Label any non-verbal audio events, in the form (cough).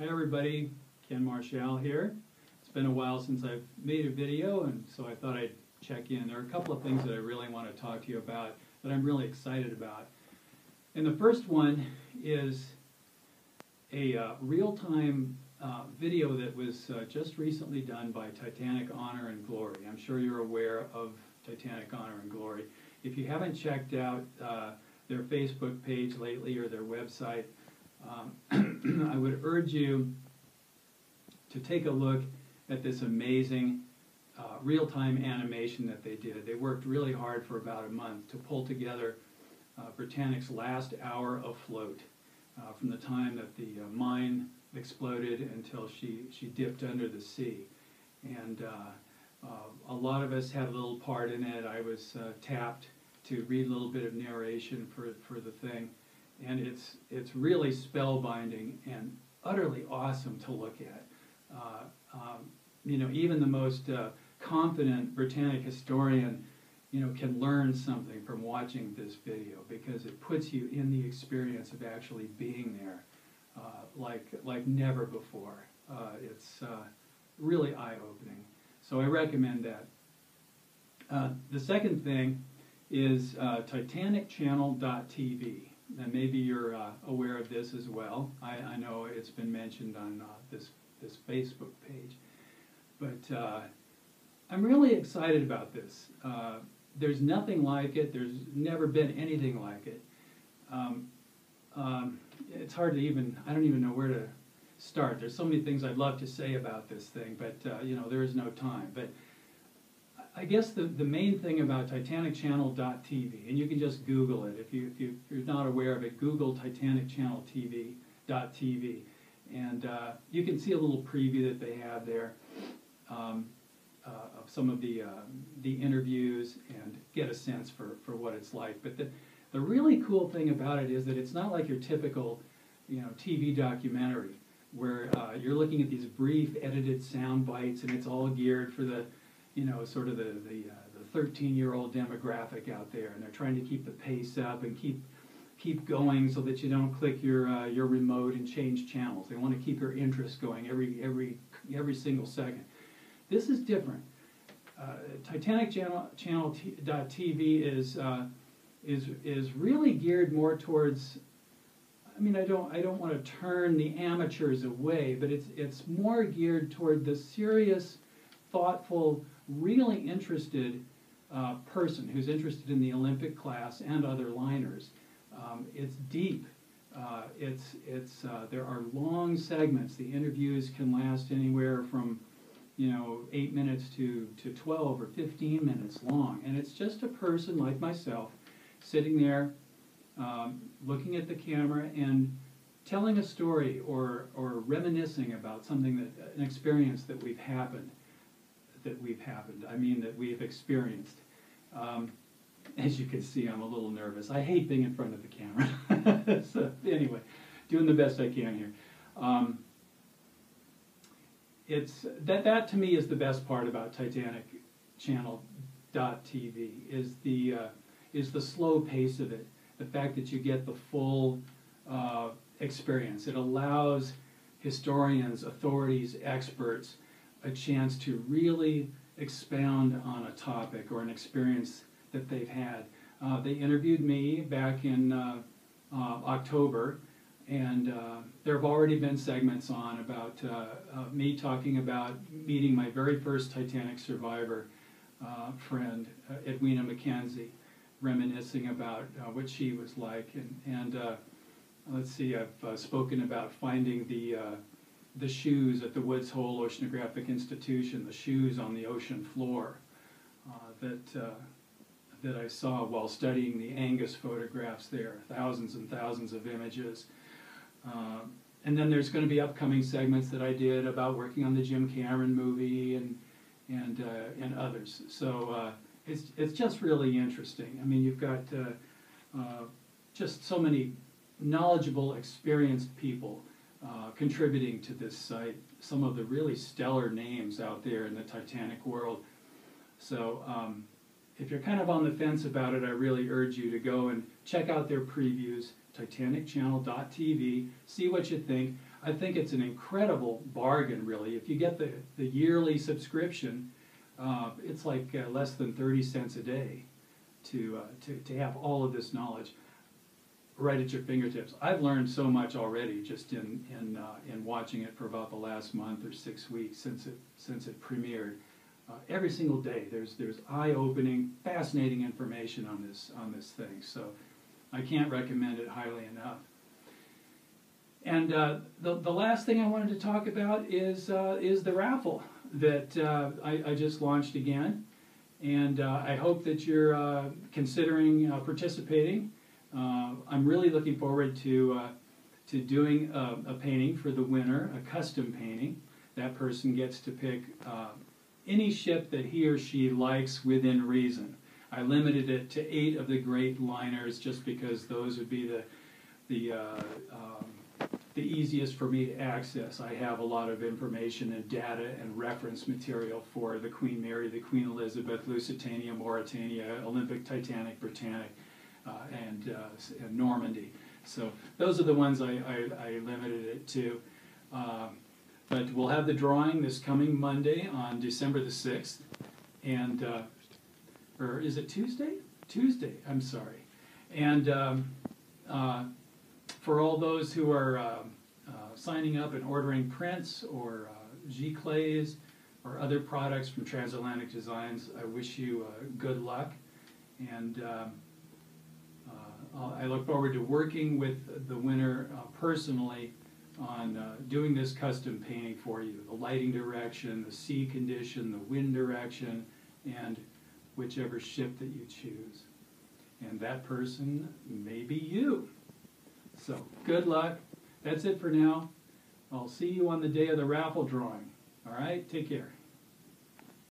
Hi everybody, Ken Marschall here. It's been a while since I've made a video and so I thought I'd check in. There are a couple of things that I really want to talk to you about that I'm really excited about. And the first one is a uh, real-time uh, video that was uh, just recently done by Titanic Honor and Glory. I'm sure you're aware of Titanic Honor and Glory. If you haven't checked out uh, their Facebook page lately or their website, um, (clears throat) I would urge you to take a look at this amazing uh, real-time animation that they did. They worked really hard for about a month to pull together uh, Britannic's last hour afloat uh, from the time that the uh, mine exploded until she, she dipped under the sea. And uh, uh, a lot of us had a little part in it. I was tapped to read a little bit of narration for, for the thing and it's it's really spellbinding and utterly awesome to look at. Uh, um, you know, even the most uh, confident Britannic historian, you know, can learn something from watching this video because it puts you in the experience of actually being there, uh, like like never before. Uh, it's uh, really eye-opening. So I recommend that. Uh, the second thing is TitanicChannel.tv and maybe you're uh, aware of this as well. I, I, know it's been mentioned on uh, this this Facebook page, but uh, I'm really excited about this. Uh, there's nothing like it. There's never been anything like it. Um, um, it's hard to even. I don't even know where to start. There's so many things I'd love to say about this thing, but uh, you know there is no time. But I guess the, the main thing about TitanicChannel.tv, and you can just Google it if, you, if you, are not aware of it, Google TitanicChannel.tv, and uh, you can see a little preview that they have there um, uh, of some of the, uh, the interviews and get a sense for, for what it's like. But the, the really cool thing about it is that it's not like your typical you know, TV documentary where uh, you're looking at these brief edited sound bites and it's all geared for the you know, sort of the the uh, the 13 year old demographic out there, and they're trying to keep the pace up and keep keep going so that you don't click your uh, your remote and change channels. They want to keep your interest going every every every single second. This is different. Uh, Titanic Channel Channel TV is uh, is is really geared more towards. I mean, I don't I don't want to turn the amateurs away, but it's it's more geared toward the serious, thoughtful really interested uh, person who's interested in the Olympic class and other liners. Um, it's deep. Uh, it's it's uh, there are long segments. The interviews can last anywhere from you know eight minutes to to 12 or 15 minutes long, and it's just a person like myself sitting there um, looking at the camera and telling a story or or reminiscing about something that an experience that we've happened that we've happened. I mean that we've experienced. Um, as you can see, I'm a little nervous. I hate being in front of the camera. (laughs) so anyway, doing the best I can here. Um, it's that that to me is the best part about Titanic Channel TV is the uh, is the slow pace of it. The fact that you get the full uh, experience. It allows historians, authorities, experts a chance to really expound on a topic or an experience that they've had. Uh, they interviewed me back in uh, uh, October, and uh, there have already been segments on about uh, uh, me talking about meeting my very first Titanic survivor friend, Edwina Mackenzie, reminiscing about what she was like. And, and let's see, I've spoken about finding the the shoes at the Woods Hole Oceanographic Institution, the shoes on the ocean floor uh, that, uh, that I saw while studying the Angus photographs there, thousands and thousands of images. Uh, and then there's going to be upcoming segments that I did about working on the Jim Cameron movie and, and, uh, and others. So uh, it's, it's just really interesting. I mean, you've got uh, just so many knowledgeable, experienced people uh, contributing to this site some of the really stellar names out there in the Titanic world. So um, if you're kind of on the fence about it, I really urge you to go and check out their previews, titanicchannel.tv, see what you think. I think it's an incredible bargain, really. If you get the, the yearly subscription, uh, it's like uh, less than 30 cents a day to, uh, to, to have all of this knowledge right at your fingertips. I've learned so much already just in, in, uh, in watching it for about the last month or six weeks since it, since it premiered. Uh, every single day, there's, there's eye-opening, fascinating information on this, on this thing. So I can't recommend it highly enough. And uh, the, the last thing I wanted to talk about is, uh, is the raffle that uh, I, I, just launched again. And uh, I hope that you're considering uh. I'm really looking forward to, to doing a, a, painting for the winner, a custom painting. That person gets to pick any ship that he or she likes within reason. I limited it to eight of the great liners just because those would be the, the uh, um, the easiest for me to access. I have a lot of information and data and reference material for the Queen Mary, the Queen Elizabeth, Lusitania, Mauretania, Olympic, Titanic, Britannic, uh, and, uh, and, Normandie. So those are the ones I, I, I limited it to. Um, but we'll have the drawing this coming Monday on December the 6th. And, uh, or is it Tuesday? Tuesday, I'm sorry. And um, uh, for all those who are uh, uh, signing up and ordering prints or uh, Giclées or other products from Transatlantic Designs, I wish you uh, good luck. And um, uh, I look forward to working with the winner uh, personally on doing this custom painting for you. The lighting direction, the sea condition, the wind direction, and whichever ship that you choose. And that person may be you. So good luck. That's it for now. I'll see you on the day of the raffle drawing. All right, take care.